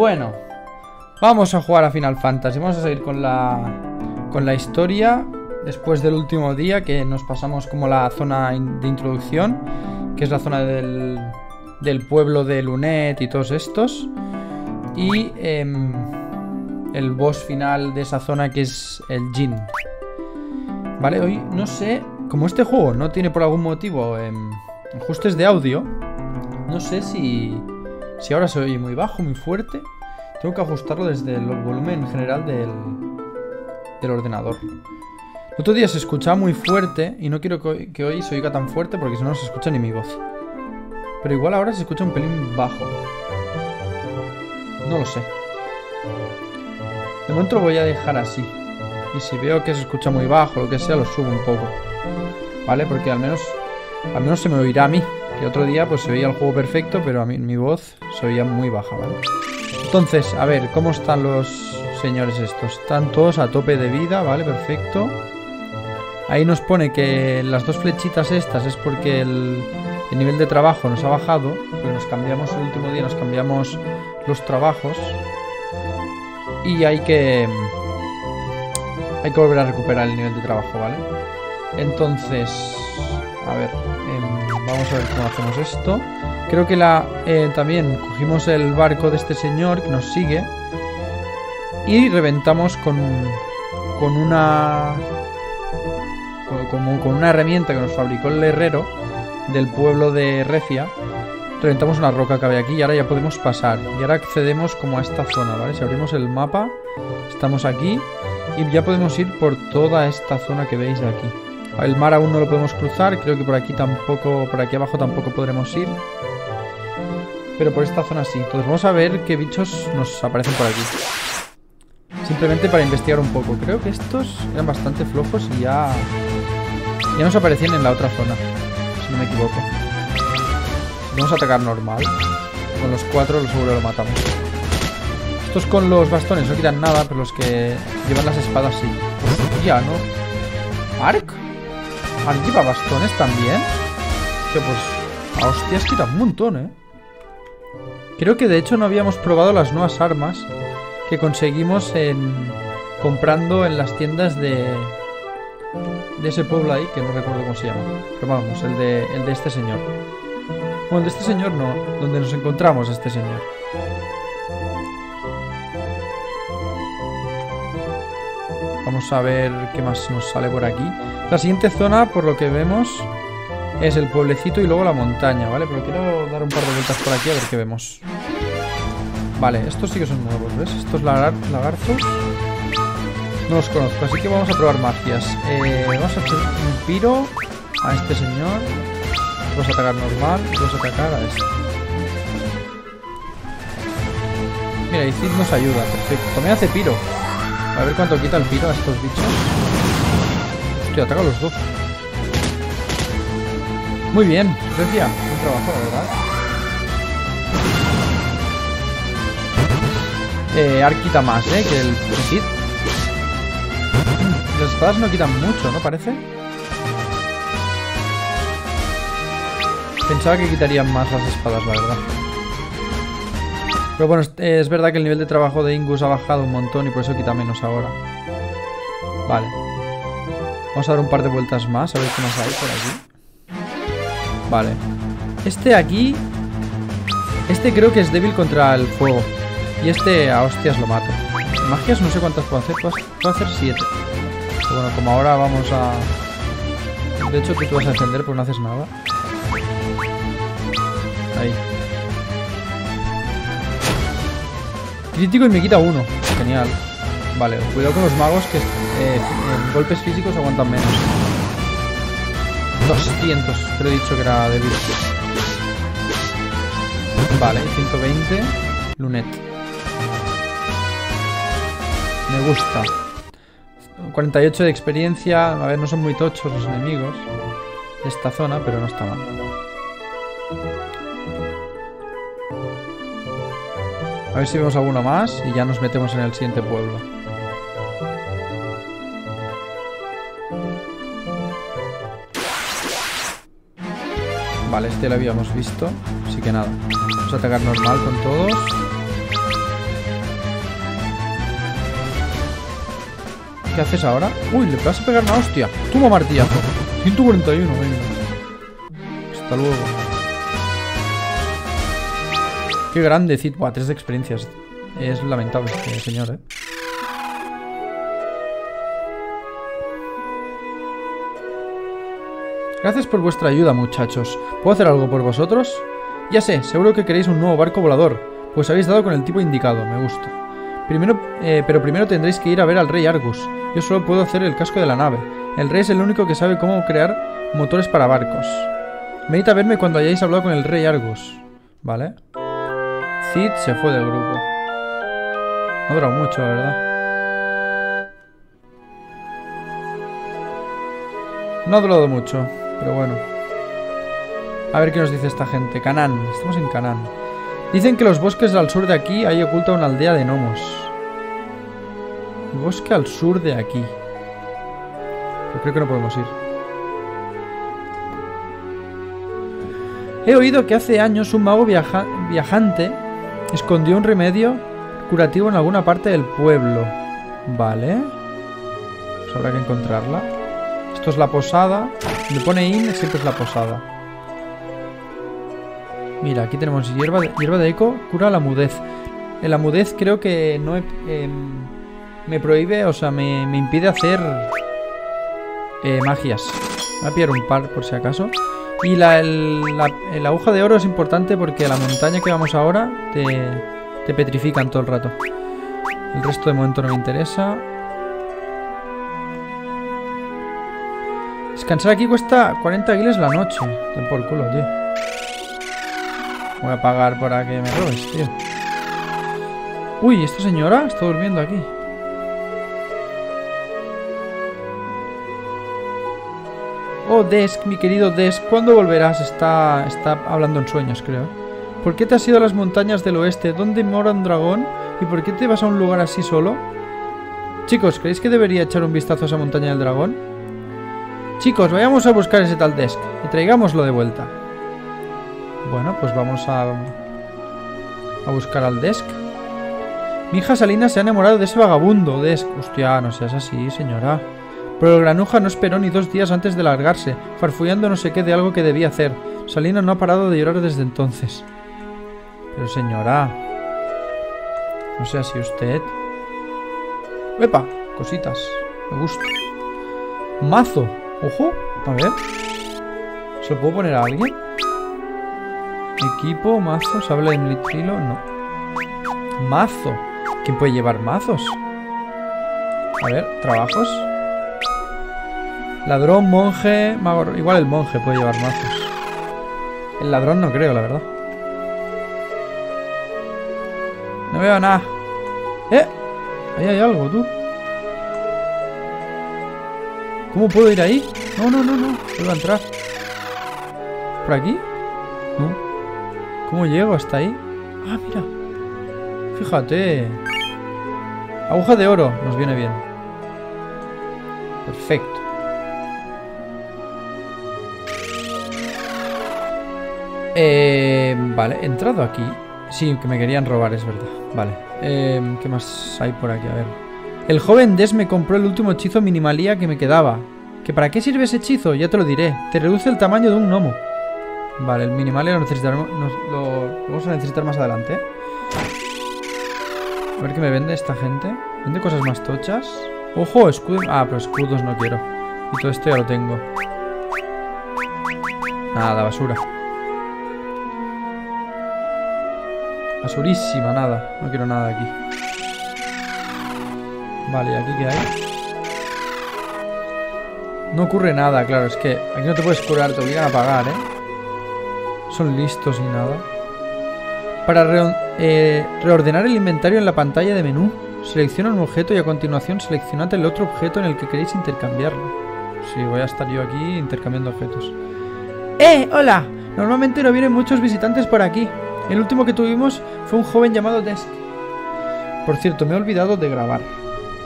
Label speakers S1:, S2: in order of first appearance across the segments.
S1: Bueno, vamos a jugar a Final Fantasy. Vamos a seguir con la, con la historia. Después del último día, que nos pasamos como la zona de introducción, que es la zona del, del pueblo de Lunet y todos estos. Y em, el boss final de esa zona, que es el Jin. Vale, hoy no sé, como este juego no tiene por algún motivo em, ajustes de audio, no sé si, si ahora se oye muy bajo, muy fuerte. Tengo que ajustarlo desde el volumen general del, del ordenador. El otro día se escuchaba muy fuerte y no quiero que hoy, se oiga tan fuerte porque si no, no se escucha ni mi voz. Pero igual ahora se escucha un pelín bajo. No lo sé. De momento lo voy a dejar así. Y si veo que se escucha muy bajo, lo que sea, lo subo un poco. ¿Vale? Porque al menos, al menos se me oirá a mí. Que otro día pues se veía el juego perfecto, pero a mí mi voz se oía muy baja, ¿vale? Entonces, a ver, ¿cómo están los señores estos? Están todos a tope de vida, ¿vale? Perfecto. Ahí nos pone que las dos flechitas estas es porque el, el nivel de trabajo nos ha bajado. Porque nos cambiamos el último día, nos cambiamos los trabajos. Y hay que... Hay que volver a recuperar el nivel de trabajo, ¿vale? Entonces... A ver... Em, vamos a ver cómo hacemos esto. Creo que la eh, también cogimos el barco de este señor que nos sigue. Y reventamos con, con una... Como con una herramienta que nos fabricó el herrero del pueblo de Refia reventamos una roca que había aquí y ahora ya podemos pasar. Y ahora accedemos como a esta zona, ¿vale? Si abrimos el mapa, estamos aquí y ya podemos ir por toda esta zona que veis de aquí. El mar aún no lo podemos cruzar, creo que por aquí tampoco, por aquí abajo tampoco podremos ir. Pero por esta zona sí. Entonces vamos a ver qué bichos nos aparecen por aquí. Simplemente para investigar un poco. Creo que estos eran bastante flojos y ya... Ya nos aparecían en la otra zona, si no me equivoco. Vamos a atacar normal. Con los cuatro los seguro lo matamos. Estos con los bastones no quitan nada, pero los que llevan las espadas sí. Ya, ¿no? ¿Ark? ¿Ark lleva bastones también? Que pues... A hostias quita un montón, ¿eh? Creo que de hecho no habíamos probado las nuevas armas que conseguimos comprando en las tiendas de... de ese pueblo ahí, que no recuerdo cómo se llama. Pero vamos, el de, el de este señor. Bueno, de este señor no, donde nos encontramos este señor. Vamos a ver qué más nos sale por aquí. La siguiente zona, por lo que vemos, es el pueblecito y luego la montaña, ¿vale? Pero quiero dar un par de vueltas por aquí a ver qué vemos. Vale, estos sí que son nuevos, ¿ves? Estos lagarzos no los conozco, así que vamos a probar magias. Eh, vamos a hacer un piro a este señor. Vamos a atacar normal, vamos a atacar a este. Mira, y Cid nos ayuda, perfecto. Me hace piro. A ver cuánto quita el piro a estos bichos. Hostia, ataca a los dos. Muy bien, Grecia. Buen trabajo, la verdad. Eh, Ark quita más, ¿eh? Que el Cid. Las espadas no quitan mucho, ¿no? Parece. Pensaba que quitarían más las espadas, la verdad. Pero bueno, es verdad que el nivel de trabajo de Ingus ha bajado un montón y por eso quita menos ahora. Vale. Vamos a dar un par de vueltas más, a ver qué más hay por aquí. Vale. Este aquí... Este creo que es débil contra el fuego. Y este a hostias lo mato. Magias no sé cuántas puedo hacer. Puedo hacer siete. Pero bueno, como ahora vamos a... De hecho, tú te vas a encender porque no haces nada. Ahí. Crítico y me quita uno. Genial. Vale, cuidado con los magos que eh, golpes físicos aguantan menos. 200, te he dicho que era débil. Vale, 120. Lunet. Me gusta. 48 de experiencia. A ver, no son muy tochos los enemigos de esta zona, pero no está mal. A ver si vemos alguno más y ya nos metemos en el siguiente pueblo. Vale, este lo habíamos visto. Así que nada. Vamos a atacar normal con todos. ¿Qué haces ahora? Uy, le vas a pegar una hostia. Toma martillazo. 141, venga. Hasta luego. Qué grande, Cid. Buah, tres de experiencias. Es lamentable este señor, eh. Gracias por vuestra ayuda, muchachos. ¿Puedo hacer algo por vosotros? Ya sé, seguro que queréis un nuevo barco volador. Pues habéis dado con el tipo indicado, me gusta. Primero, eh, pero primero tendréis que ir a ver al rey Argus. Yo solo puedo hacer el casco de la nave. El rey es el único que sabe cómo crear motores para barcos. Venid a verme cuando hayáis hablado con el rey Argus. ¿Vale? Cid se fue del grupo. No durado mucho, la verdad. No ha durado mucho. Pero bueno. A ver qué nos dice esta gente. Canán. Estamos en Canán. Dicen que los bosques al sur de aquí hay oculta una aldea de gnomos. Bosque al sur de aquí. Pero creo que no podemos ir. He oído que hace años un mago viajante escondió un remedio curativo en alguna parte del pueblo. Vale. Pues habrá que encontrarla. Esto es la posada. Le pone in, siempre es la posada. Mira, aquí tenemos hierba de, hierba de eco, cura la mudez. La mudez creo que no em, me prohíbe, o sea, me, impide hacer eh, magias. Voy a pillar un par por si acaso. Y la, la, aguja de oro es importante porque la montaña que vamos ahora te, te petrifican todo el rato. El resto de momento no me interesa. Descansar aquí cuesta 40 guiles la noche. Ten por culo, tío. Voy a pagar para que me robes, tío. Uy, ¿esta señora está durmiendo aquí? Oh, Desk, mi querido Desk, ¿cuándo volverás? Está, está hablando en sueños, creo. ¿Por qué te has ido a las montañas del oeste? ¿Dónde mora un dragón? ¿Y por qué te vas a un lugar así solo? Chicos, ¿creéis que debería echar un vistazo a esa montaña del dragón? Chicos, vayamos a buscar ese tal desk y traigámoslo de vuelta. Bueno, pues vamos a, a buscar al desk. Mi hija Salina se ha enamorado de ese vagabundo, desk. Hostia, no seas así, señora. Pero el granuja no esperó ni dos días antes de largarse, farfullando no sé qué de algo que debía hacer. Salina no ha parado de llorar desde entonces. Pero señora... No sea así usted. ¡Epa! Cositas. Me gusta. Mazo. Ojo, a ver. ¿Se lo puedo poner a alguien? Equipo, mazo, sable de militrilo, no. Mazo. ¿Quién puede llevar mazos? A ver, trabajos. Ladrón, monje, mago... Igual el monje puede llevar mazos. El ladrón no creo, la verdad. No veo nada. ¡Eh! Ahí hay algo, tú. ¿Cómo puedo ir ahí? No, no, no, no. Puedo entrar. ¿Por aquí? No. ¿Cómo llego hasta ahí? Ah, mira. Fíjate. Aguja de oro. Nos viene bien. Perfecto. Eh, vale, he entrado aquí. Sí, que me querían robar, es verdad. Vale. Eh, ¿Qué más hay por aquí? A ver. El joven Des me compró el último hechizo minimalía que me quedaba. ¿Que para qué sirve ese hechizo? Ya te lo diré. Te reduce el tamaño de un gnomo. Vale, el minimalía lo necesitaremos. lo vamos a necesitar más adelante. A ver qué me vende esta gente. ¿Vende cosas más tochas? ¡Ojo! Escudos. Ah, pero escudos no quiero. Y todo esto ya lo tengo. Nada, basura. Basurísima, nada. No quiero nada aquí. Vale, ¿y aquí qué hay? No ocurre nada, claro, es que aquí no te puedes curar, te obligan a pagar, ¿eh? Son listos y nada. Para eh, reordenar el inventario en la pantalla de menú, selecciona un objeto y a continuación seleccionad el otro objeto en el que queréis intercambiarlo. Sí, voy a estar yo aquí intercambiando objetos. ¡Eh! ¡Hola! Normalmente no vienen muchos visitantes por aquí. El último que tuvimos fue un joven llamado Desk. Por cierto, me he olvidado de grabar.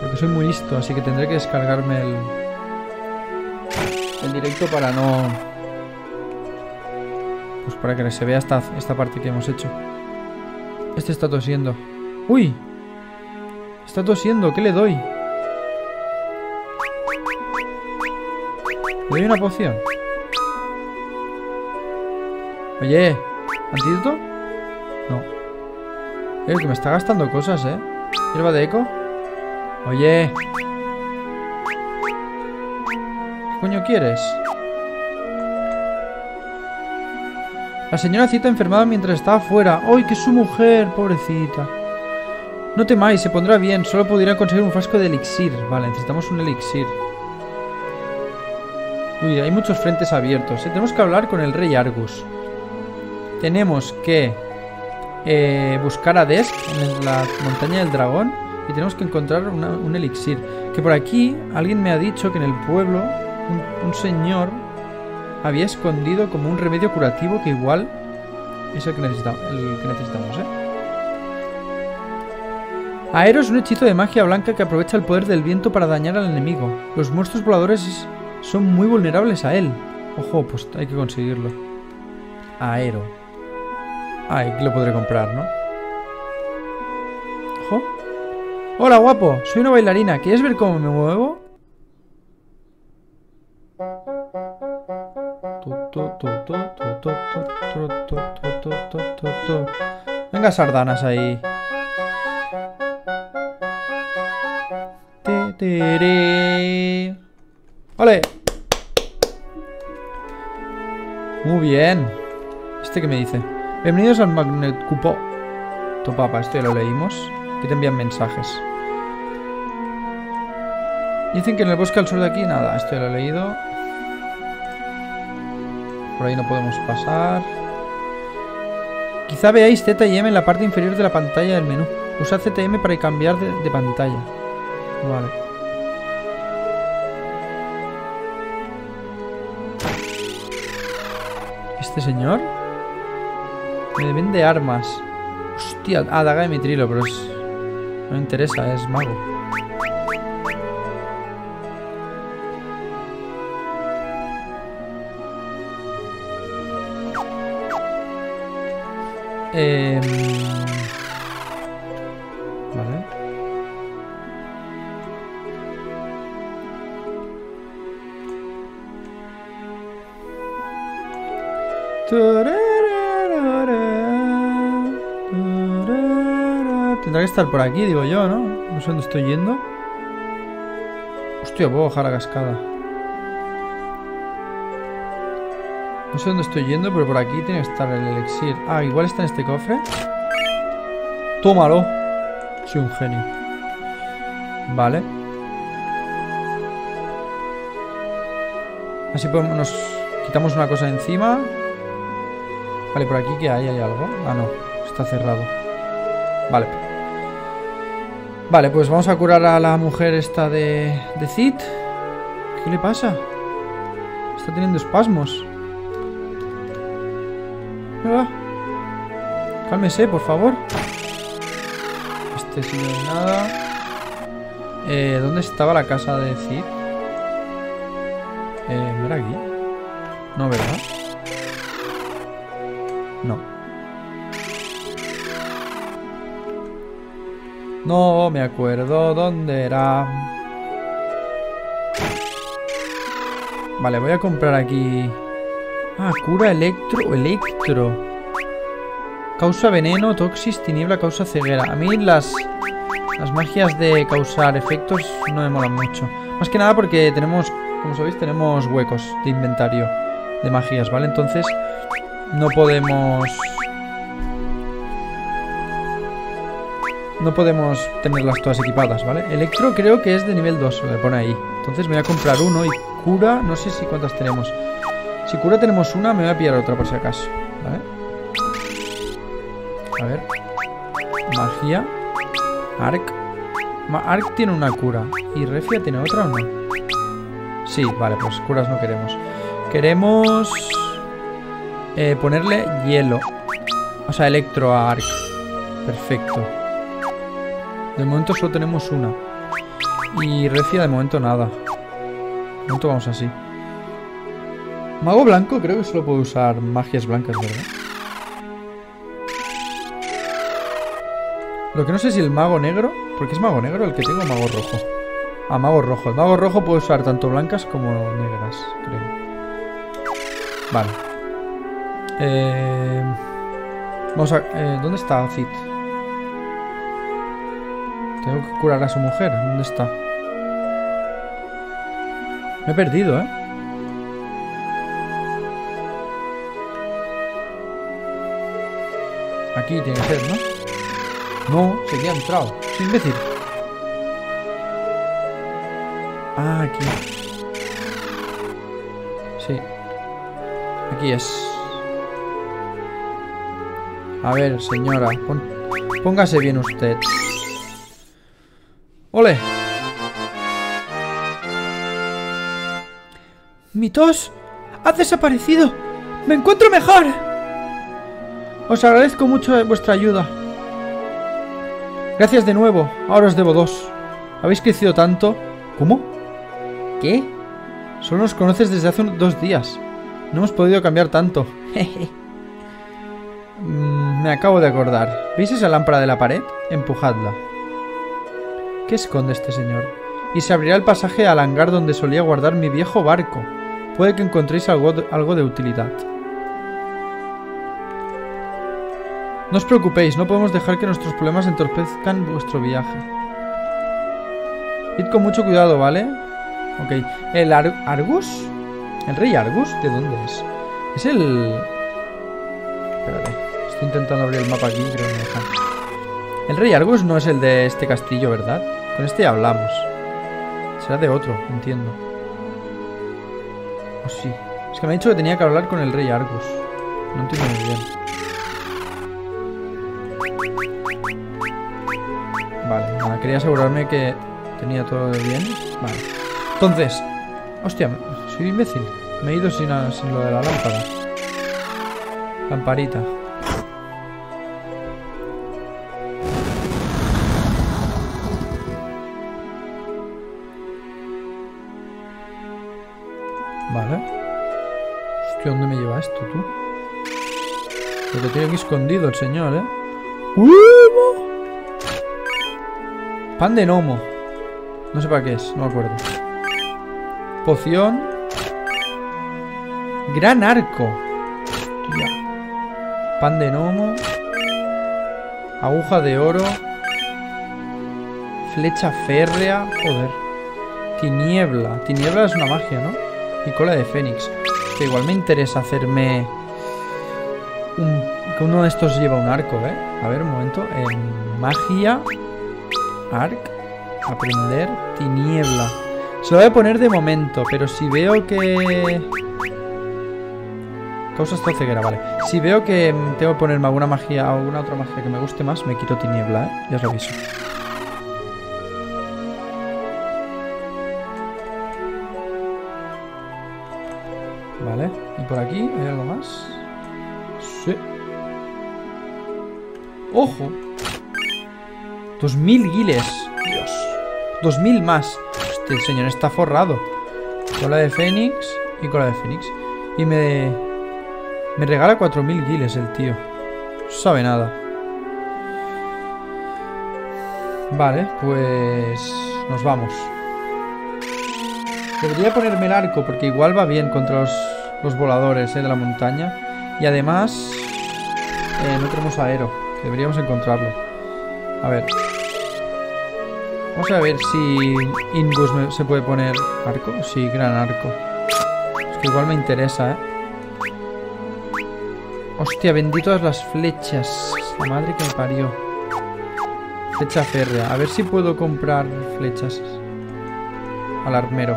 S1: Porque soy muy listo, así que tendré que descargarme el, el directo para no... Pues para que se vea esta, esta parte que hemos hecho. Este está tosiendo. ¡Uy! Está tosiendo, ¿qué le doy? ¿Le doy una poción? Oye, ¿antídoto? No. Eh, que me está gastando cosas, ¿eh? ¿Hierba de eco? Oye. ¿Qué coño quieres? La señora Cita enfermaba mientras estaba fuera. ¡Ay, que su mujer! Pobrecita. No temáis, se pondrá bien. Solo podría conseguir un frasco de elixir. Vale, necesitamos un elixir. Uy, hay muchos frentes abiertos. ¿eh? Tenemos que hablar con el rey Argus. Tenemos que eh, buscar a Desk en la montaña del dragón. Y tenemos que encontrar un elixir. Que por aquí alguien me ha dicho que en el pueblo un, señor había escondido como un remedio curativo que igual es el que necesitamos, el que necesitamos ¿eh? Aero es un hechizo de magia blanca que aprovecha el poder del viento para dañar al enemigo. Los monstruos voladores son muy vulnerables a él. Ojo, pues hay que conseguirlo. Aero. Ah, aquí lo podré comprar, ¿no? Hola, guapo. Soy una bailarina. ¿Quieres ver cómo me muevo? Venga, sardanas ahí. ¡Vale! Muy bien. ¿Este qué me dice? Bienvenidos al Magnet Cupo. Topapa, esto ya lo leímos. Que te envían mensajes. Dicen que en el bosque al sur de aquí, nada, esto ya lo he leído. Por ahí no podemos pasar. Quizá veáis Z y M en la parte inferior de la pantalla del menú. Usa ZM para cambiar de, de pantalla. Vale. ¿Este señor? Me vende armas. Hostia, ah, daga de mitrilo, pero es... No me interesa, es mago. Eh, estar por aquí, digo yo, ¿no? No sé dónde estoy yendo. Hostia, puedo bajar la cascada. No sé dónde estoy yendo, pero por aquí tiene que estar el elixir. Ah, igual está en este cofre. Tómalo. Soy un genio. Vale. Así podemos, nos quitamos una cosa encima. Vale, por aquí ¿qué hay? ¿Hay algo? Ah, no. Está cerrado. Vale. Vale, pues vamos a curar a la mujer esta de, de Cid. ¿Qué le pasa? Está teniendo espasmos. Ah. Cálmese, por favor. Este sí no hay nada. Eh, ¿Dónde estaba la casa de Cid? Eh, ¿No era aquí? No, ¿verdad? No me acuerdo dónde era. Vale, voy a comprar aquí Ah, cura electro electro. Causa veneno, toxis, tiniebla, causa ceguera. A mí las, las magias de causar efectos no me molan mucho. Más que nada porque tenemos, como sabéis, tenemos huecos de inventario de magías, ¿vale? Entonces no podemos... No podemos tenerlas todas equipadas, ¿vale? Electro creo que es de nivel 2, lo pone ahí. Entonces me voy a comprar uno y cura, no sé si cuántas tenemos. Si cura tenemos una, me voy a pillar otra por si acaso. ¿Vale? A ver. Magia. Arc. Arc tiene una cura. ¿Y Refia tiene otra o no? Sí, vale, pues curas no queremos. Queremos... Eh, ponerle hielo. O sea, electro a Arc. Perfecto. De momento solo tenemos una. Y Refia de momento nada. De momento vamos así. Mago blanco creo que solo puedo usar magias blancas, ¿verdad? Lo que no sé si el mago negro... Porque es mago negro el que tengo mago rojo. Ah, mago rojo. El mago rojo puede usar tanto blancas como negras, creo. Vale. Eh, vamos a... Eh, ¿Dónde está Cid? Tengo que curar a su mujer. ¿Dónde está? Me he perdido, ¿eh? Aquí tiene que ser, ¿no? No, se había entrado. Soy imbécil. Ah, aquí. Sí. Aquí es. A ver, señora. Póngase bien usted. ¡Ole! ¡Mi tos! ¡Ha desaparecido! ¡Me encuentro mejor! Os agradezco mucho vuestra ayuda. Gracias de nuevo. Ahora os debo dos. ¿Habéis crecido tanto? ¿Cómo? ¿Qué? Solo nos conoces desde hace dos días. No hemos podido cambiar tanto. Mm, me acabo de acordar. ¿Veis esa lámpara de la pared? Empujadla. ¿Qué esconde este señor? Y se abrirá el pasaje al hangar donde solía guardar mi viejo barco. Puede que encontréis algo de, algo de utilidad. No os preocupéis, no podemos dejar que nuestros problemas entorpezcan vuestro viaje. Id con mucho cuidado, ¿vale? Ok. ¿El Argus? ¿El rey Argus? ¿De dónde es? Es el... Espérate. Estoy intentando abrir el mapa aquí, creo me deja. El rey Argus no es el de este castillo, ¿verdad? Con este hablamos. Será de otro, entiendo. ¿O sí? Es que me ha dicho que tenía que hablar con el rey Argus. No entiendo muy bien. Vale, nada, quería asegurarme que tenía todo bien. Vale. Entonces... Hostia, soy imbécil. Me he ido sin lo de la lámpara. Lamparita. Esto, tú? Lo que tiene aquí escondido el señor, ¿eh? ¡Huevo! Pan de gnomo. No sé para qué es, no me acuerdo. Poción. Gran arco. Hostia. Pan de gnomo. Aguja de oro. Flecha férrea. Joder. Tiniebla. Tiniebla es una magia, ¿no? Y cola de fénix. Que igual me interesa hacerme... Un, que uno de estos lleva un arco, ¿eh? A ver, un momento. En magia. Arc. Aprender. Tiniebla. Se lo voy a poner de momento, pero si veo que... Causa esta ceguera, vale. Si veo que tengo que ponerme alguna magia alguna otra magia que me guste más, me quito tiniebla, ¿eh? Ya os aviso. Por aquí hay algo más? Sí. ¡Ojo! 2000 guiles. Dios. 2000 más. Este señor está forrado. Cola de Fénix y cola de Fénix. Y me... Me regala 4000 guiles el tío. No sabe nada. Vale, pues... Nos vamos. Debería ponerme el arco porque igual va bien contra los, los voladores ¿eh? de la montaña. Y además... Eh, no tenemos aero. Deberíamos encontrarlo. A ver. Vamos a ver si Ingus me, se puede poner arco. Sí, gran arco. Es que igual me interesa, ¿eh? Hostia, vendí todas las flechas. La madre que me parió. Flecha férrea. A ver si puedo comprar flechas. Al armero.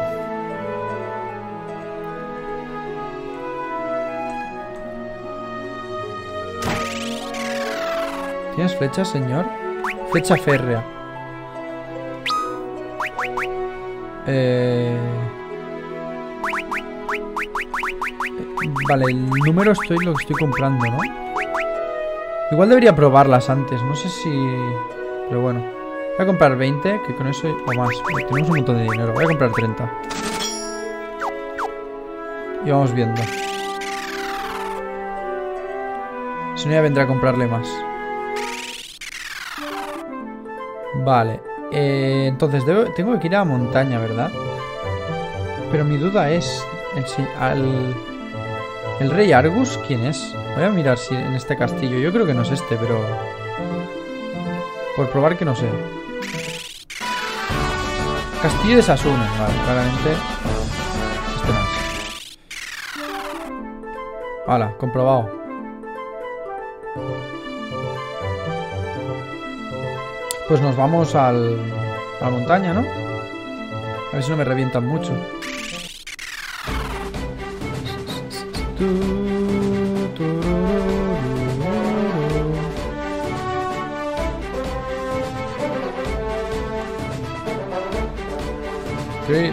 S1: ¿Tienes flechas, señor? Flecha férrea. Eh... Vale, el número estoy lo que estoy comprando, ¿no? Igual debería probarlas antes, no sé si... Pero bueno. Voy a comprar 20, que con eso... O más, tenemos un montón de dinero. Voy a comprar 30. Y vamos viendo. Si no, ya vendré a comprarle más. Vale. Eh, entonces, tengo que ir a la montaña, ¿verdad? Pero mi duda es... El, ¿El rey Argus quién es? Voy a mirar si en este castillo. Yo creo que no es este, pero... Por probar que no sé. Castillo de Sasuna. Vale, claramente... Este no es. Hala, comprobado. Pues nos vamos al, a la montaña, ¿no? A ver si no me revientan mucho.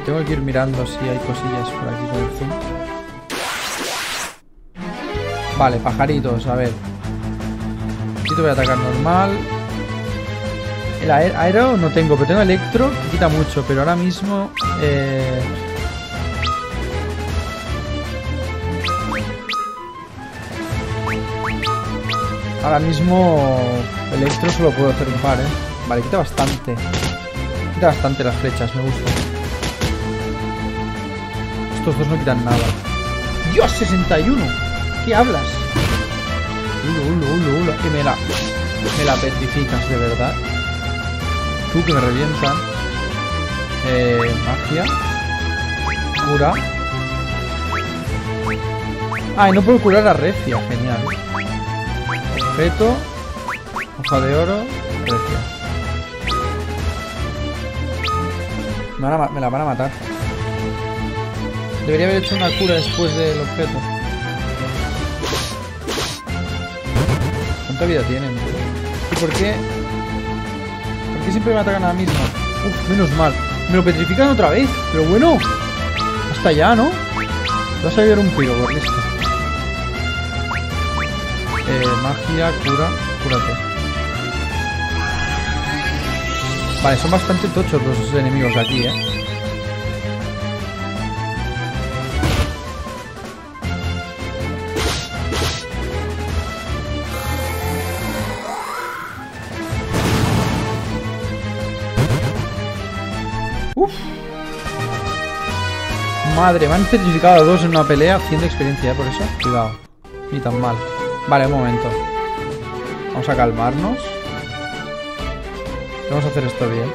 S1: tengo que ir mirando si hay cosillas por aquí con el zoom. Vale, pajaritos, a ver. Aquí te voy a atacar normal. El aero no tengo, pero tengo electro que quita mucho, pero ahora mismo... Eh... Ahora mismo electro solo puedo hacer un par, ¿eh? Vale, quita bastante. Quita bastante las flechas, me gusta. Estos dos no quitan nada. ¡Dios, 61! ¿Qué hablas? Ulo, ulo, ulo, ulo. Que. Me la petrificas, de verdad. Que me revientan. Eh, magia. Cura. Ah, y no puedo curar a Recia. Genial. Objeto. Hoja de oro. Recia. Me, me la van a matar. Debería haber hecho una cura después del objeto. ¿Cuánta vida tienen? ¿Y por qué? ¿Por qué siempre me atacan a la misma? Uf, menos mal. Me lo petrifican otra vez. Pero bueno. Hasta ya, ¿no? Vas a salir un piro por listo. Eh, magia, cura. Cúrate. Vale, son bastante tochos los enemigos aquí, ¿eh? Madre, me han petrificado a dos en una pelea haciendo experiencia, ¿eh? por eso. Cuidado. Ni tan mal. Vale, un momento. Vamos a calmarnos. Vamos a hacer esto bien.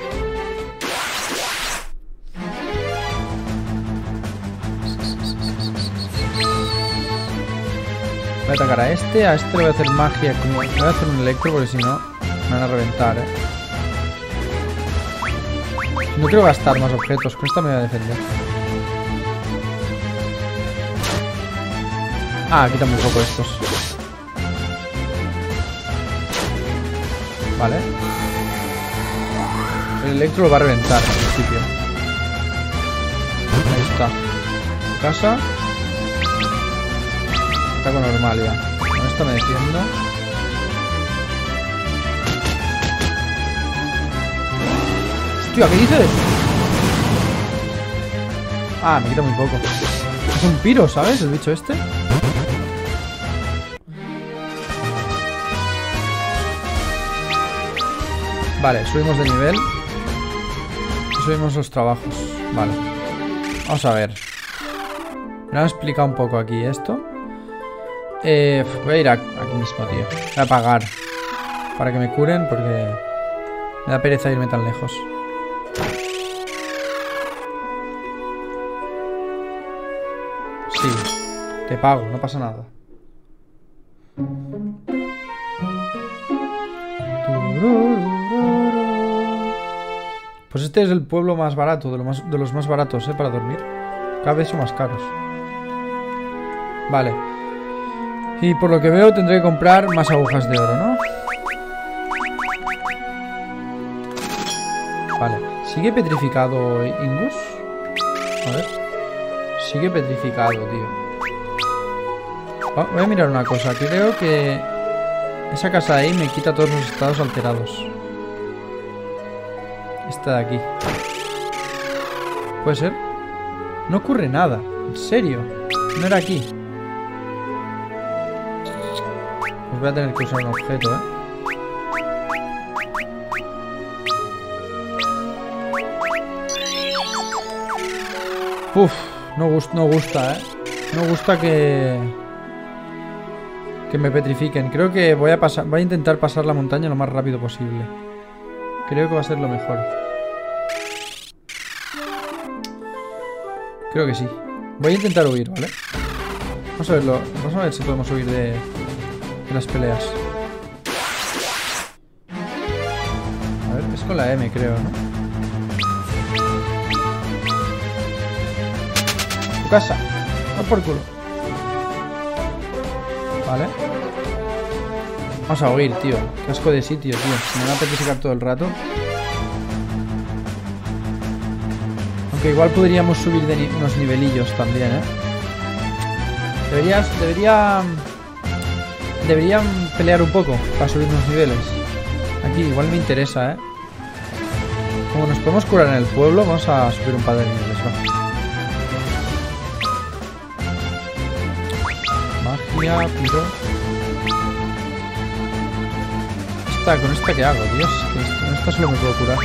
S1: Voy a atacar a este, a este le voy a hacer magia como... Voy a hacer un electro porque si no me van a reventar, eh. No quiero gastar más objetos, con esta me voy a defender. Ah, quítame un poco estos. Vale. El electro lo va a reventar al principio. Ahí está. Casa. Está con normal ya. Con esto me defiendo. Hostia, ¿qué dices? Ah, me quita muy poco. Es un piro, ¿sabes? El bicho este. Vale, subimos de nivel. subimos los trabajos. Vale. Vamos a ver. Me han explicado un poco aquí esto. Eh, voy a ir aquí mismo, tío. Voy a pagar. Para que me curen porque... Me da pereza irme tan lejos. Sí. Te pago, no pasa nada. Pues este es el pueblo más barato, de, de los más baratos, ¿eh? Para dormir. Cada vez son más caros. Vale. Y por lo que veo tendré que comprar más agujas de oro, ¿no? Vale. ¿Sigue petrificado Ingus? A ver. Sigue petrificado, tío. voy a mirar una cosa. Creo que esa casa ahí me quita todos los estados alterados. Esta de aquí. ¿Puede ser? No ocurre nada. ¿En serio? No era aquí. Pues voy a tener que usar un objeto, ¿eh? Uf, no, gust no gusta, ¿eh? No gusta que... Que me petrifiquen. Creo que voy a, pasar, voy a intentar pasar la montaña lo más rápido posible. Creo que va a ser lo mejor. Creo que sí. Voy a intentar huir, ¿vale? Vamos a verlo. Vamos a ver si podemos huir de, de las peleas. A ver, es con la M, creo, ¿no? Tu casa. No por culo. Vale. Vamos a huir, tío. Qué asco de sitio, tío. Me van a petrificar todo el rato. Aunque igual podríamos subir de unos nivelillos también, ¿eh? Deberías... Debería... Deberían pelear un poco para subir unos niveles. Aquí igual me interesa, ¿eh? Como nos podemos curar en el pueblo, vamos a subir un par de niveles, va. Magia, piro... Esta, ¿Con esta qué hago, Dios? Que con esta solo me puedo curar.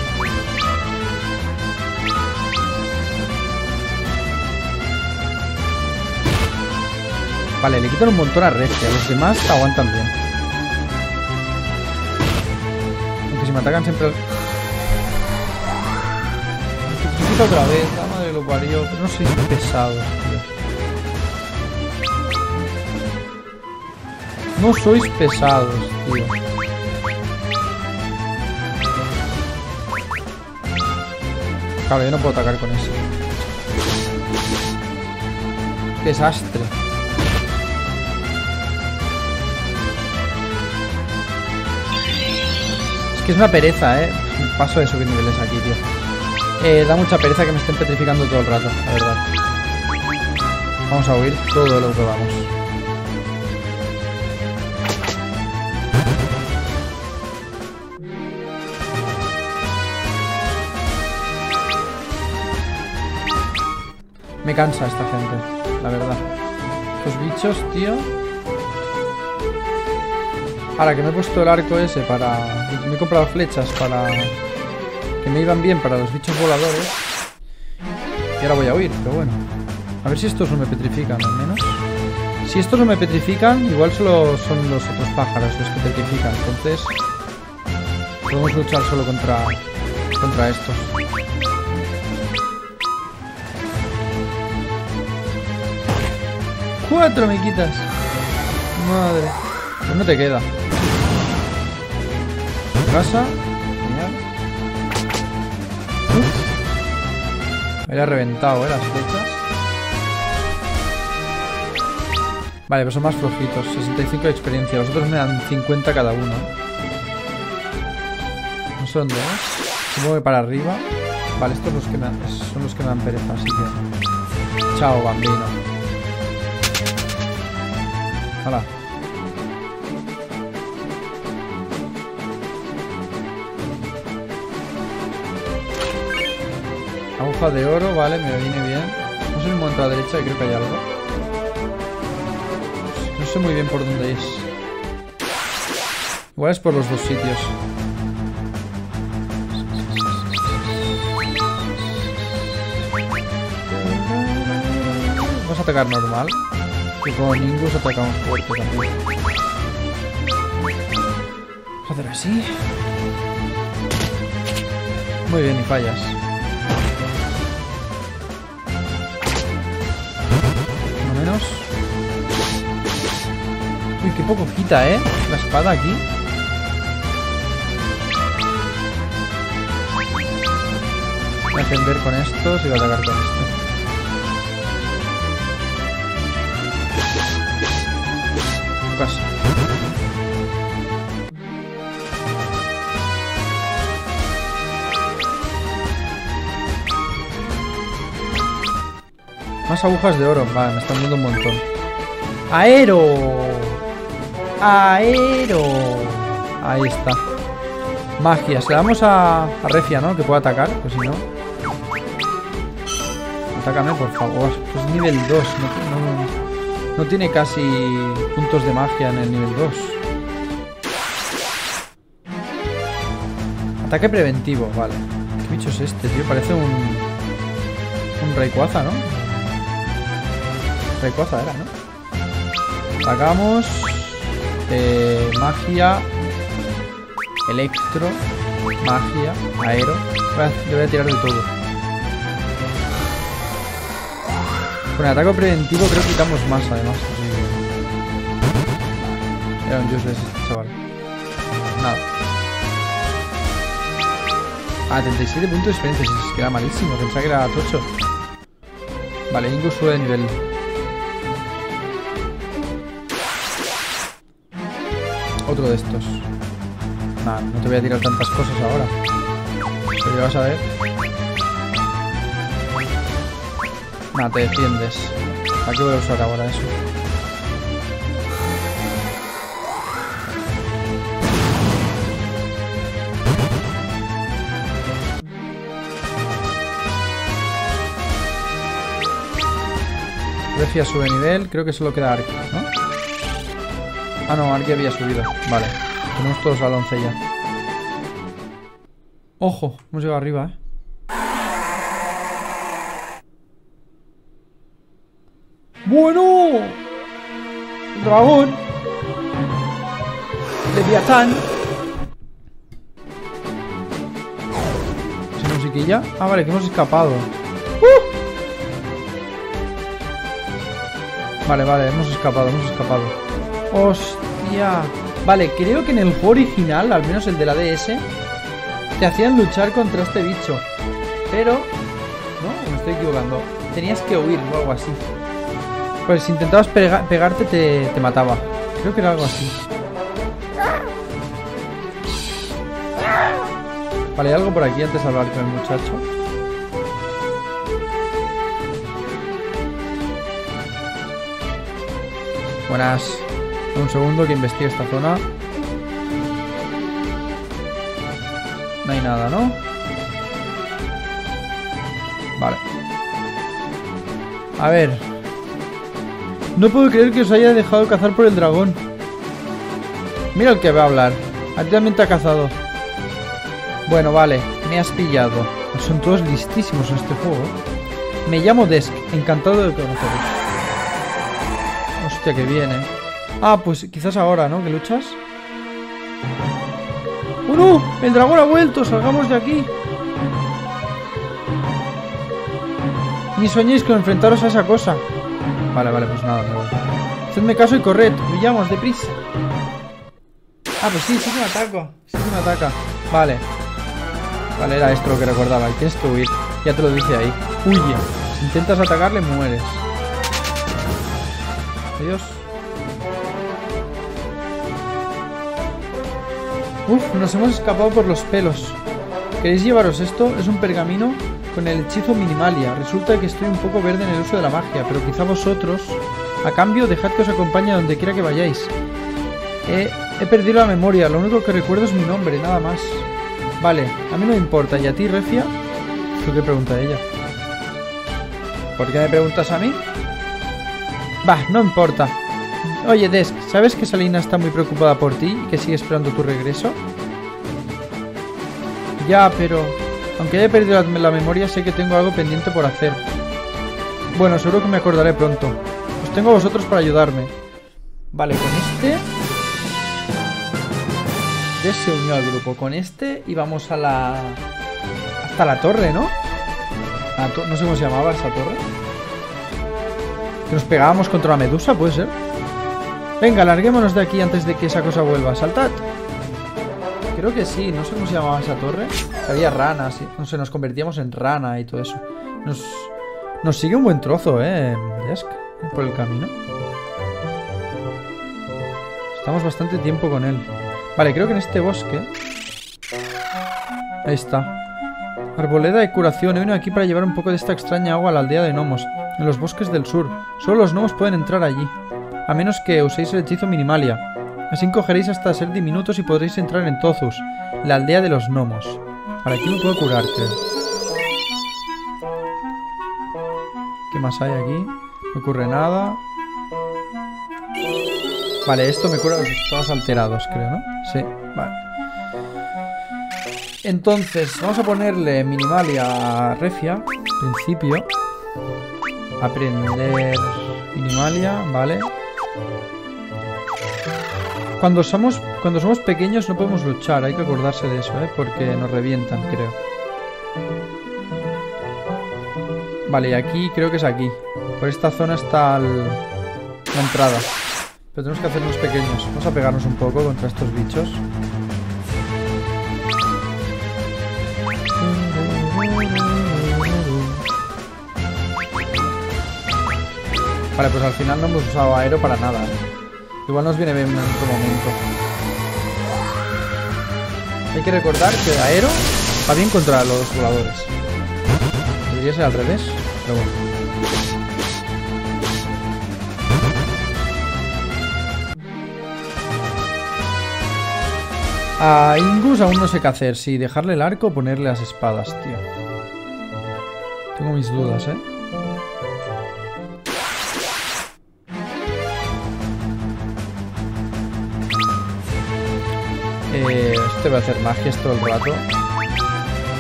S1: Vale, le quitan un montón a Regia. Los demás aguantan bien. Aunque si me atacan siempre... Quita otra vez, la madre lo parió. Pero no sois pesados, tío. No sois pesados, tío. Claro, yo no puedo atacar con eso. Desastre. Que es una pereza, ¿eh? Paso de subir niveles aquí, tío. Eh, da mucha pereza que me estén petrificando todo el rato, la verdad. Vamos a huir todo lo que podamos. Me cansa esta gente, la verdad. Los bichos, tío. Ahora que me he puesto el arco ese para... Me he comprado flechas para... Que me iban bien para los bichos voladores. Y ahora voy a huir, pero bueno. A ver si estos no me petrifican, al menos. Si estos no me petrifican, igual solo son los otros pájaros los que petrifican. Entonces... Podemos luchar solo contra... Contra estos. Cuatro me quitas. Madre. Pues no te queda. Casa. Genial. Me reventado, ¿eh? Las flechas. Vale, pues son más flojitos. 65 de experiencia. Los otros me dan 50 cada uno. No sé dónde es. Supongo que para arriba. Vale, estos los que me son los que me dan pereza, así que... Chao, bambino. Hala. Aguja de oro, vale, me viene bien. A ir un momento a la derecha y creo que hay algo. No sé muy bien por dónde es. Igual es por los dos sitios. Vamos a atacar normal. Y con Ningus atacamos fuerte también. Vamos hacer así. Muy bien, y fallas. Qué poco quita, ¿eh? La espada aquí. Voy a defender con estos y voy a atacar con este. casa. Más agujas de oro. Vale, me están dando un montón. ¡Aero! ¡Aero! Ahí está. Magia. Se la damos a, Refia, ¿no? Que pueda atacar. Pues si no. Atácame, por favor. Pues nivel 2. No, no, tiene casi puntos de magia en el nivel 2. Ataque preventivo, vale. ¿Qué bicho es este, tío? Parece un... Un Rayquaza, ¿no? Rayquaza era, ¿no? Sacamos... Eh, magia... Electro... Magia... Aero... Le voy a tirar de todo. Con el ataque preventivo creo que quitamos más, además. Era un useless este chaval. Nada. Ah, 37 puntos de diferencia. Es que era malísimo. Pensaba que era tocho. Vale, Ingo sube de nivel. Otro de estos. Nah, no te voy a tirar tantas cosas ahora. Pero ya vas a ver. Nah, te defiendes. ¿A qué voy a usar ahora eso? Refia sube nivel, creo que solo queda Ark, ¿no? Ah, no, Ark había subido. Vale, tenemos todos al 11 ya. Ojo, hemos llegado arriba, ¿eh? ¡Bueno! Dragón. Leviatán. ¿Esa musiquilla? Ah, vale, que hemos escapado. ¡Uh! Vale, vale, hemos escapado, hemos escapado. ¡Hostia! Vale, creo que en el juego original, al menos el de la DS, te hacían luchar contra este bicho. Pero... ¿No? Me estoy equivocando. Tenías que huir o algo así. Pues si intentabas pegarte te, te mataba. Creo que era algo así. Vale, hay algo por aquí antes de hablar con el muchacho. Buenas. Un segundo que investigue esta zona. No hay nada, ¿no? Vale. A ver. No puedo creer que os haya dejado cazar por el dragón. Mira el que va a hablar. A te ha cazado. Bueno, vale. Me has pillado. Son todos listísimos en este juego. Me llamo Desk. Encantado de conoceros. Hostia, que viene. Ah, pues quizás ahora, ¿no? ¿Que luchas? ¡Oh! ¡El dragón ha vuelto! ¡Salgamos de aquí! Ni soñéis con enfrentaros a esa cosa. Vale, vale, pues nada, me voy. Hacedme caso y corred. Huyamos, deprisa. Ah, pues sí, sí que me ataca. Sí que me ataca. Vale. Vale, era esto lo que recordaba. Y tienes que huir. Ya te lo dice ahí. Huye. Si intentas atacarle, mueres. Adiós. Uf, nos hemos escapado por los pelos. ¿Queréis llevaros esto? Es un pergamino con el hechizo Minimalia. Resulta que estoy un poco verde en el uso de la magia, pero quizá vosotros, a cambio, dejad que os acompañe a donde quiera que vayáis. He, perdido la memoria, lo único que recuerdo es mi nombre, nada más. Vale, a mí no me importa. ¿Y a ti, Recia? ¿Tú qué pregunta ella? ¿Por qué me preguntas a mí? Bah, no importa. Oye, Desk, ¿sabes que Salina está muy preocupada por ti y que sigue esperando tu regreso? Ya, pero... Aunque haya perdido la, memoria, sé que tengo algo pendiente por hacer. Bueno, seguro que me acordaré pronto. Os tengo a vosotros para ayudarme. Vale, con este... Ya se unió al grupo. Con este y vamos a la... Hasta la torre, ¿no? no sé cómo se llamaba esa torre. Que nos pegábamos contra la medusa, ¿puede ser? Venga, larguémonos de aquí antes de que esa cosa vuelva. ¡Saltad! Creo que sí, no sé cómo se llamaba esa torre. Había ranas, no sé, nos convertíamos en rana y todo eso. Nos, nos sigue un buen trozo, ¿eh? Por el camino. Estamos bastante tiempo con él. Vale, creo que en este bosque... Ahí está. Arboleda de curación. He venido aquí para llevar un poco de esta extraña agua a la aldea de gnomos, en los bosques del sur. Solo los gnomos pueden entrar allí, a menos que uséis el hechizo Minimalia. Así cogeréis hasta ser diminutos y podréis entrar en Tozus, la aldea de los gnomos. Para aquí me puedo curarte. ¿Qué más hay aquí? No ocurre nada. Vale, esto me cura los estados alterados, creo, ¿no? Sí, vale. Entonces, vamos a ponerle Minimalia a Refia. Principio. Aprender... Minimalia, vale. Cuando somos, cuando somos pequeños no podemos luchar, hay que acordarse de eso, ¿eh? Porque nos revientan, creo. Vale, y aquí creo que es aquí. Por esta zona está la entrada. Pero tenemos que hacernos pequeños. Vamos a pegarnos un poco contra estos bichos. Vale, pues al final no hemos usado aero para nada. ¿eh? Igual nos viene bien en otro momento. Hay que recordar que aero va bien contra los voladores. Debería ser al revés, pero bueno. A Ingus aún no sé qué hacer, si dejarle el arco o ponerle las espadas, tío. Tengo mis dudas, ¿eh? Eh, este va a hacer magias todo el rato.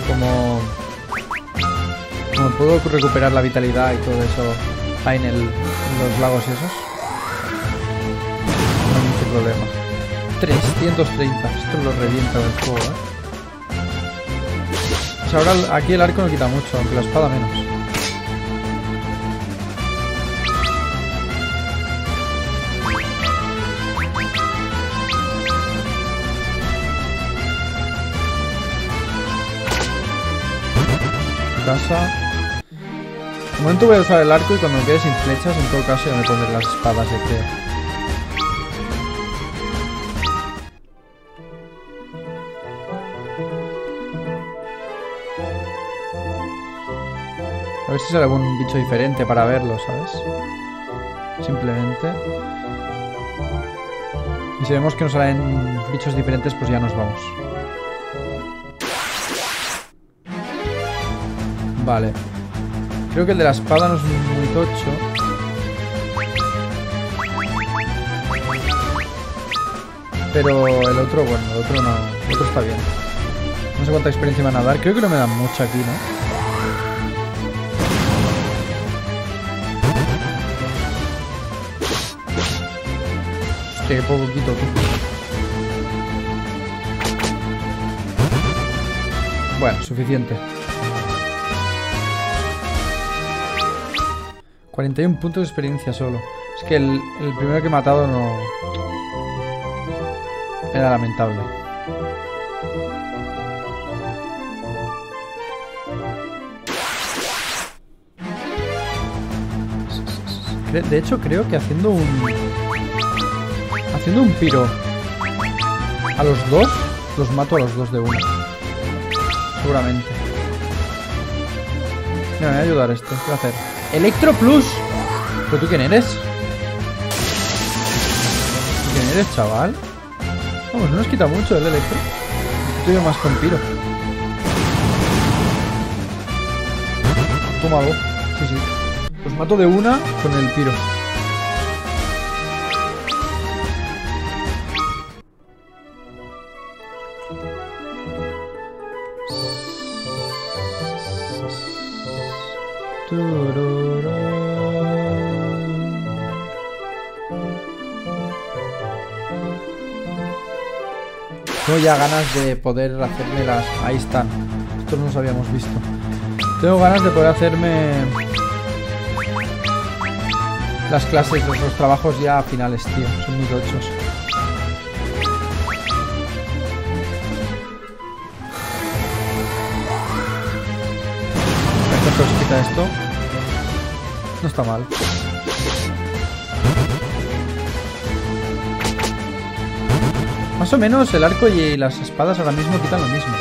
S1: Como... Como puedo recuperar la vitalidad y todo eso ahí en, el, en los lagos esos. No hay mucho problema. 330. Esto lo revienta del juego, ¿eh? Ahora aquí el arco no quita mucho, aunque la espada menos. Casa. De momento voy a usar el arco y cuando me quede sin flechas, en todo caso ya me pondré las espadas, de creo. A ver si sale algún bicho diferente para verlo, ¿sabes? Simplemente. Y si vemos que nos salen bichos diferentes, pues ya nos vamos. Vale. Creo que el de la espada no es muy tocho. Pero el otro, bueno, el otro no. El otro está bien. No sé cuánta experiencia van a dar. Creo que no me dan mucha aquí, ¿no? Hostia, qué poquito. Bueno, suficiente. 41 puntos de experiencia solo. Es que el, el primero que he matado no... Era lamentable. De hecho, creo que haciendo un... Haciendo un piro a los dos, los mato a los dos de una. Seguramente. Mira, me va a ayudar esto. ¿Qué va a hacer? Electro Plus. ¿Pero tú quién eres? ¿Tú ¿Quién eres, chaval? Vamos, no nos quita mucho el Electro. Estoy más con Piro. Tómalo. Sí, sí. Los mato de una con el Piro. Tengo ya ganas de poder hacerme las... Ahí están. Esto no los habíamos visto. Tengo ganas de poder hacerme... Las clases, los, trabajos ya finales, tío. Son muy tochos. Esto. No está mal. Más o menos el arco y las espadas ahora mismo quitan lo mismo.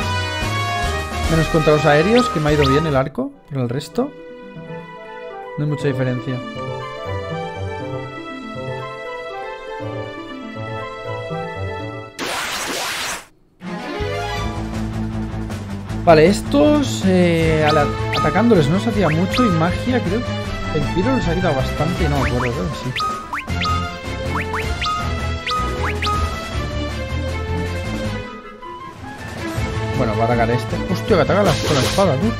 S1: Menos contra los aéreos, que me ha ido bien el arco. Pero el resto... No hay mucha diferencia. Vale, estos eh, atacándoles no se hacía mucho y magia creo. El piro les ha quitado bastante, no acuerdo, creo que sí. Bueno, va a atacar este. Hostia, que ataca la- con la espada, tú.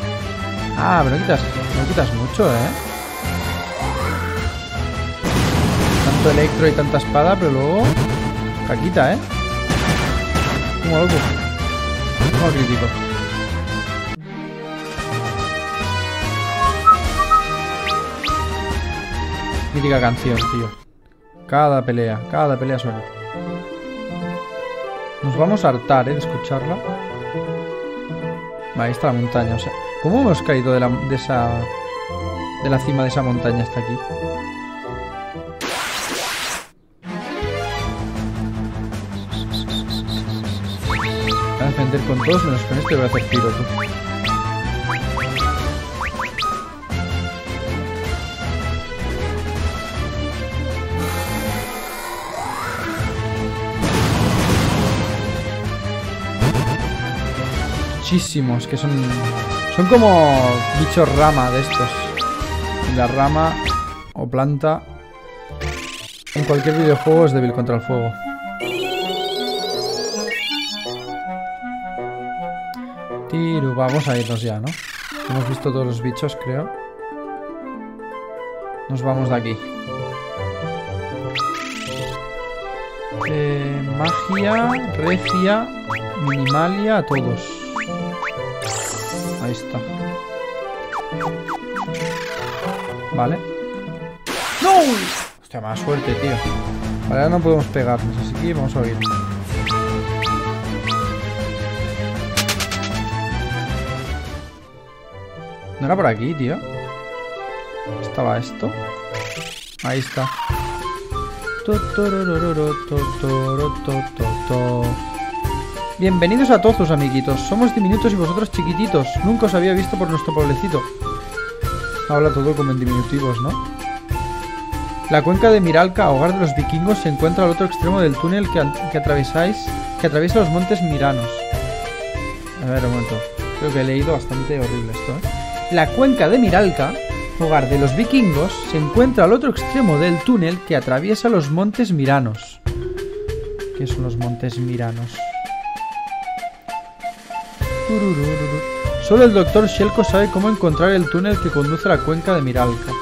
S1: Ah, pero no quitas, no quitas mucho, ¿eh? tanto electro y tanta espada, pero luego... Caquita, ¿eh? Como loco. Como crítico. Crítica canción, tío. Cada pelea, cada pelea suena. Nos vamos a hartar, ¿eh? De escucharla. Ahí está la montaña, o sea... ¿Cómo hemos caído de, la, de esa... De la cima de esa montaña hasta aquí? Voy a defender con todos menos con este voy a hacer tiro, tú. Muchísimos, que son... Son como bichos rama de estos. La rama o planta en cualquier videojuego es débil contra el fuego. Tiro, vamos a irnos ya, ¿no? Hemos visto todos los bichos, creo. Nos vamos de aquí. Eh, magia, regia, minimalia, a todos. Está. Vale. ¡No! Hostia, más suerte, tío. Vale, ahora no podemos pegarnos, así que vamos a oír. ¿No era por aquí, tío? ¿Estaba esto? Ahí está. Bienvenidos a todos, amiguitos. Somos diminutos y vosotros chiquititos. Nunca os había visto por nuestro pueblecito. Habla todo como en diminutivos, ¿no? La cuenca de Miralca, hogar de los vikingos, se encuentra al otro extremo del túnel que, atravesáis, que atraviesa los montes Miranos. A ver, un momento. Creo que he leído bastante horrible esto, ¿eh? La cuenca de Miralca, hogar de los vikingos, se encuentra al otro extremo del túnel que atraviesa los montes Miranos. ¿Qué son los montes Miranos? Solo el doctor Shelko sabe cómo encontrar el túnel que conduce a la cuenca de Miralca.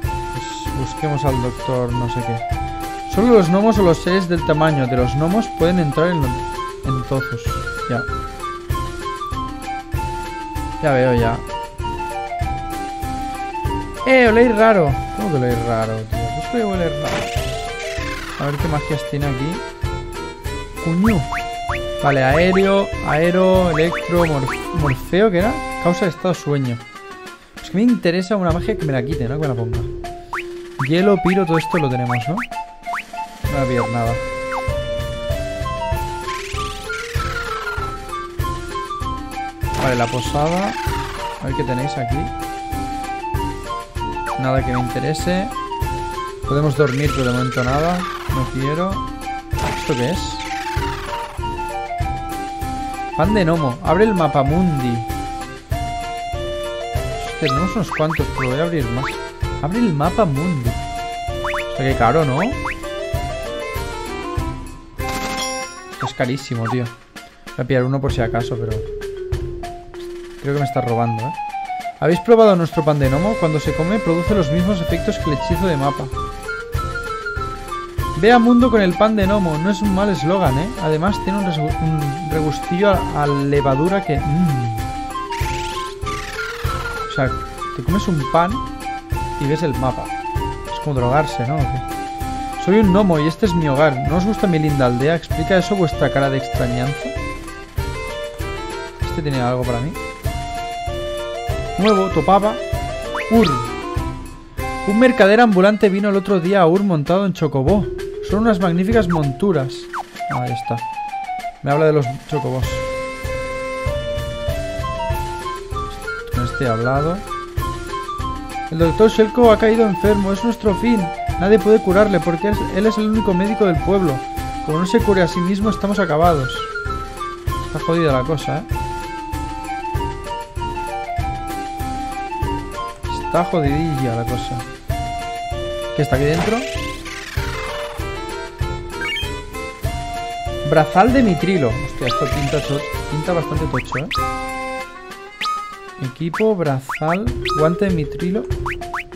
S1: Pues busquemos al doctor no sé qué. Solo los gnomos o los seres del tamaño de los gnomos pueden entrar en, en Tozos. Ya. Ya veo, ya. ¡Eh! Oléis raro. ¿Cómo que oléis raro, tío? Pues que huele raro. A ver qué magias tiene aquí. Cuñu. Vale, aéreo, aero, electro, morfeo, ¿qué era? Causa de estado sueño. Pues que me interesa una magia que me la quite, ¿no? Que me la ponga. Hielo, piro, todo esto lo tenemos, ¿no? No había nada. Vale, la posada. A ver qué tenéis aquí. Nada que me interese. Podemos dormir, pero de momento nada. No quiero. ¿Esto qué es? Pan de gnomo. Abre el mapa mundi. Tenemos unos cuantos, pero voy a abrir más. Abre el mapa mundi. O sea, que caro, ¿no? Es carísimo, tío. Voy a pillar uno por si acaso, pero... Creo que me está robando, ¿eh? ¿Habéis probado nuestro pan de gnomo? Cuando se come produce los mismos efectos que el hechizo de mapa. Ve a mundo con el pan de gnomo. No es un mal eslogan, ¿eh? Además tiene un, regustillo a, levadura que... Mmm. O sea, te comes un pan y ves el mapa. Es como drogarse, ¿no? Soy un gnomo y este es mi hogar. ¿No os gusta mi linda aldea? ¿Explica eso vuestra cara de extrañanza? Este tiene algo para mí. Nuevo, topaba. Ur. Un mercader ambulante vino el otro día a Ur montado en Chocobó. Son unas magníficas monturas. Ahí está. Me habla de los chocobos. Con este hablado. El doctor Shelko ha caído enfermo. Es nuestro fin. Nadie puede curarle porque él es el único médico del pueblo. Como no se cure a sí mismo, estamos acabados. Está jodida la cosa, ¿eh? Está jodidilla la cosa. ¿Qué está aquí dentro? Brazal de mitrilo. Hostia, esto pinta, bastante tocho, ¿eh? Equipo, brazal, guante de mitrilo.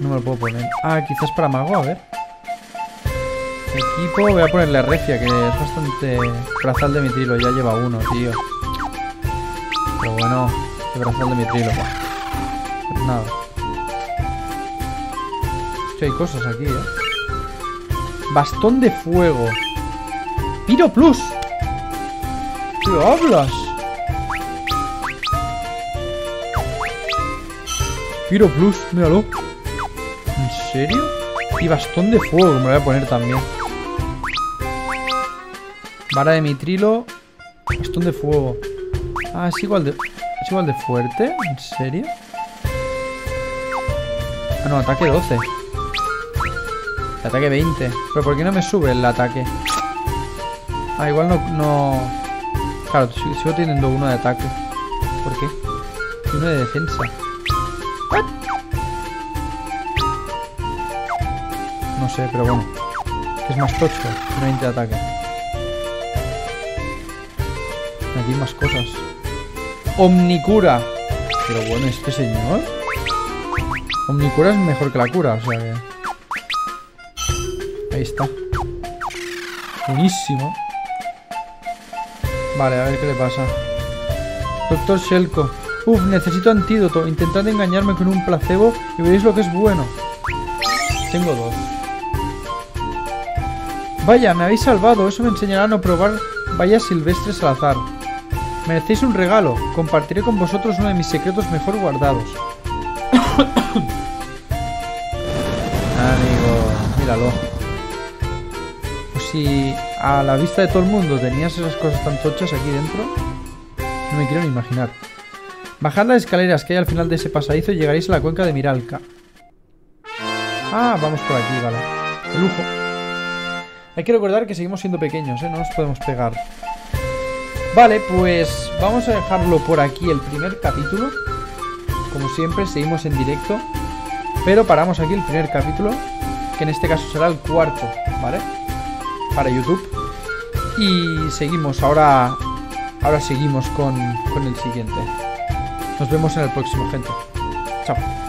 S1: No me lo puedo poner. Ah, quizás para mago, a ver. Equipo, voy a ponerle recia, que es bastante... Brazal de mitrilo, ya lleva uno, tío. Pero bueno, el brazal de mitrilo. Pues nada. Hostia, hay cosas aquí, eh. Bastón de fuego. Piro Plus. ¿Qué hablas? Piro Plus, míralo. ¿En serio? Y bastón de fuego, me lo voy a poner también. Vara de mitrilo. Bastón de fuego. Ah, es igual de... ¿Es igual de fuerte? ¿En serio? Ah, no, ataque 12. Ataque 20. ¿Pero por qué no me sube el ataque? Ah, igual no... no... Claro, sigo teniendo uno de ataque. ¿Por qué? Y uno de defensa. No sé, pero bueno. es más tocho. 20 de ataque. Aquí hay más cosas. Omnicura. Pero bueno, este señor. Omnicura es mejor que la cura, o sea que... Ahí está. Buenísimo. Vale, a ver qué le pasa. Doctor Shelko. Uf, necesito antídoto. Intentad engañarme con un placebo y veréis lo que es bueno. Tengo dos. Vaya, me habéis salvado. Eso me enseñará a no probar vallas silvestres al azar. Merecéis un regalo. Compartiré con vosotros uno de mis secretos mejor guardados. Amigo, míralo. Pues si a la vista de todo el mundo tenías esas cosas tan tochas aquí dentro, no me quiero ni imaginar. Bajad las escaleras que hay al final de ese pasadizo y llegaréis a la cuenca de Miralca. Ah, vamos por aquí, vale. De lujo. Hay que recordar que seguimos siendo pequeños, ¿eh? No nos podemos pegar. Vale, pues vamos a dejarlo por aquí el primer capítulo. Como siempre, seguimos en directo. Pero paramos aquí el primer capítulo, que en este caso será el cuarto, ¿vale? Para YouTube. Y seguimos, ahora, ahora seguimos con, con el siguiente. Nos vemos en el próximo, gente. Chao.